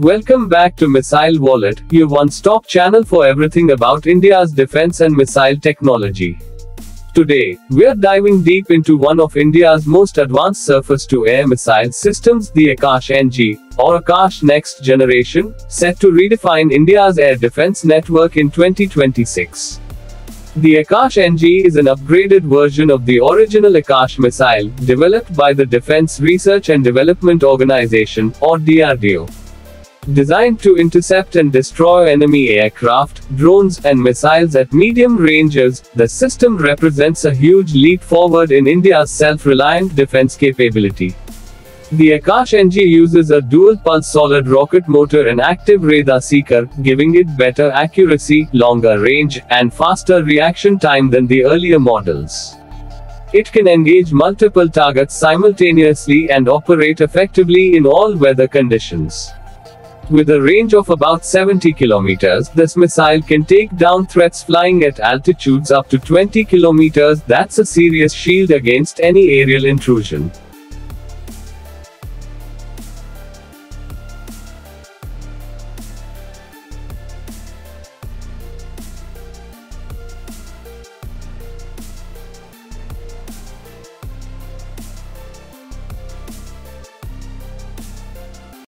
Welcome back to Missile Wallet, your one stop channel for everything about India's defense and missile technology. Today, we're diving deep into one of India's most advanced surface to air missile systems, the Akash NG, or Akash Next Generation, set to redefine India's air defense network in 2026. The Akash NG is an upgraded version of the original Akash missile, developed by the Defense Research and Development Organization, or DRDO. Designed to intercept and destroy enemy aircraft, drones, and missiles at medium ranges, the system represents a huge leap forward in India's self-reliant defense capability. The Akash NG uses a dual-pulse solid rocket motor and active radar seeker, giving it better accuracy, longer range, and faster reaction time than the earlier models. It can engage multiple targets simultaneously and operate effectively in all weather conditions. With a range of about 70 kilometers, this missile can take down threats flying at altitudes up to 20 kilometers. That's a serious shield against any aerial intrusion.